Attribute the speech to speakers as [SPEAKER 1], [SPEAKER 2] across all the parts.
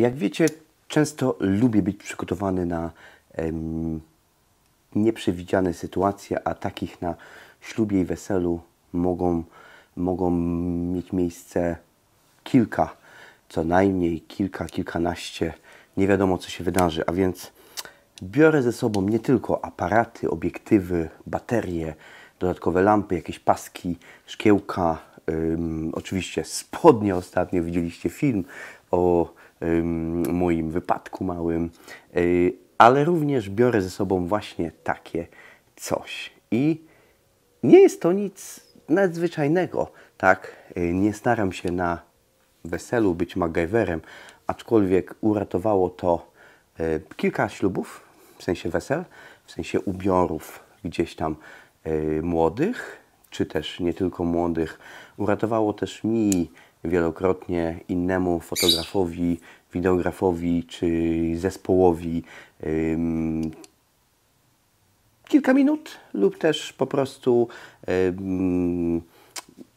[SPEAKER 1] Jak wiecie, często lubię być przygotowany na em, nieprzewidziane sytuacje, a takich na ślubie i weselu mogą, mogą mieć miejsce kilka, co najmniej kilka, kilkanaście. Nie wiadomo, co się wydarzy, a więc biorę ze sobą nie tylko aparaty, obiektywy, baterie, dodatkowe lampy, jakieś paski, szkiełka, ym, oczywiście spodnie. Ostatnio widzieliście film o moim wypadku małym, yy, ale również biorę ze sobą właśnie takie coś. I nie jest to nic nadzwyczajnego, tak? Yy, Nie staram się na weselu być MacGyverem, aczkolwiek uratowało to yy, kilka ślubów, w sensie wesel, w sensie ubiorów gdzieś tam młodych, czy też nie tylko młodych. Uratowało też mi wielokrotnie innemu fotografowi, wideografowi czy zespołowi ym, kilka minut lub też po prostu ym,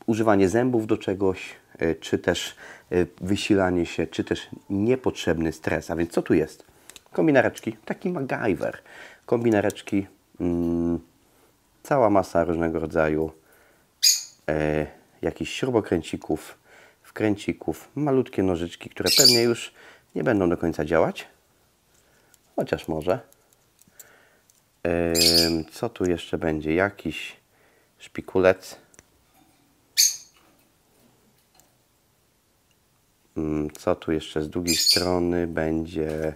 [SPEAKER 1] używanie zębów do czegoś, y, czy też y, wysilanie się, czy też niepotrzebny stres. A więc co tu jest? Kombinareczki, taki MacGyver. Kombinareczki, mm, cała masa różnego rodzaju e, jakichś śrubokręcików, wkręcików, malutkie nożyczki, które pewnie już nie będą do końca działać. Chociaż może. Ym, co tu jeszcze będzie? Jakiś szpikulec. Co tu jeszcze z drugiej strony będzie?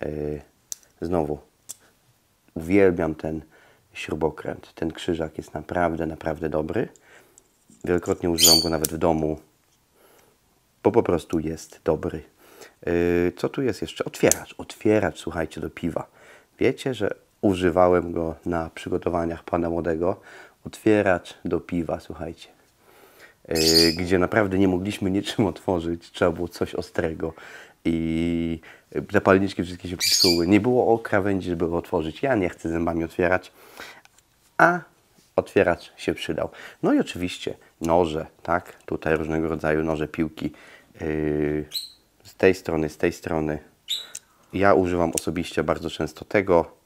[SPEAKER 1] Yy, znowu uwielbiam ten śrubokręt. Ten krzyżak jest naprawdę, naprawdę dobry. Wielokrotnie używam go nawet w domu, bo po prostu jest dobry. Yy, co tu jest jeszcze? Otwieracz. Otwieracz, słuchajcie, do piwa. Wiecie, że używałem go na przygotowaniach pana młodego. Otwieracz do piwa, słuchajcie. Yy, gdzie naprawdę nie mogliśmy niczym otworzyć. Trzeba było coś ostrego. I zapalniczki wszystkie się popsuły. Nie było o krawędzi, żeby go otworzyć. Ja nie chcę zębami otwierać. A otwieracz się przydał. No i oczywiście noże, tak? Tutaj różnego rodzaju noże, piłki. Yy, z tej strony, z tej strony. Ja używam osobiście bardzo często tego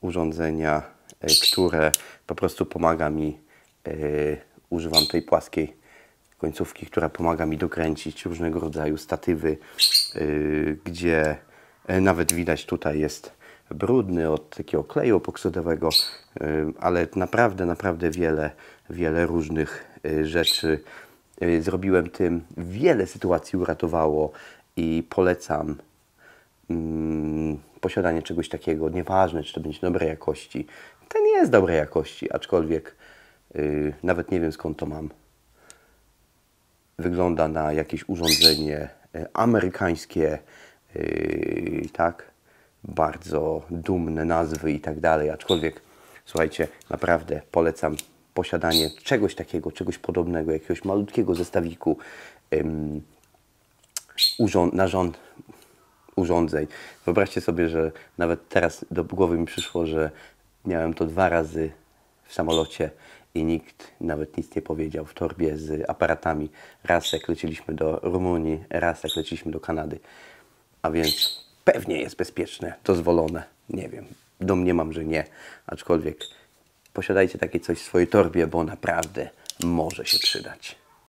[SPEAKER 1] urządzenia, yy, które po prostu pomaga mi. Yy, używam tej płaskiej końcówki, która pomaga mi dokręcić różnego rodzaju statywy, gdzie yy, nawet widać tutaj jest brudny od takiego kleju epoksydowego, yy, ale naprawdę, naprawdę wiele, wiele różnych yy, rzeczy yy, zrobiłem tym. Wiele sytuacji uratowało i polecam mm, posiadanie czegoś takiego. Nieważne, czy to będzie dobrej jakości. Ten jest dobrej jakości, aczkolwiek nawet nie wiem skąd to mam wygląda na jakieś urządzenie amerykańskie, yy, tak, bardzo dumne nazwy i tak dalej, aczkolwiek słuchajcie, naprawdę polecam posiadanie czegoś takiego, czegoś podobnego, jakiegoś malutkiego zestawiku ym, urząd, narząd, urządzeń. Wyobraźcie sobie, że nawet teraz do głowy mi przyszło, że miałem to dwa razy w samolocie i nikt nawet nic nie powiedział w torbie z aparatami. Raz jak leciliśmy do Rumunii, raz jak leciliśmy do Kanady. A więc pewnie jest bezpieczne, dozwolone. Nie wiem, domniemam, że nie. Aczkolwiek posiadajcie takie coś w swojej torbie, bo naprawdę może się przydać.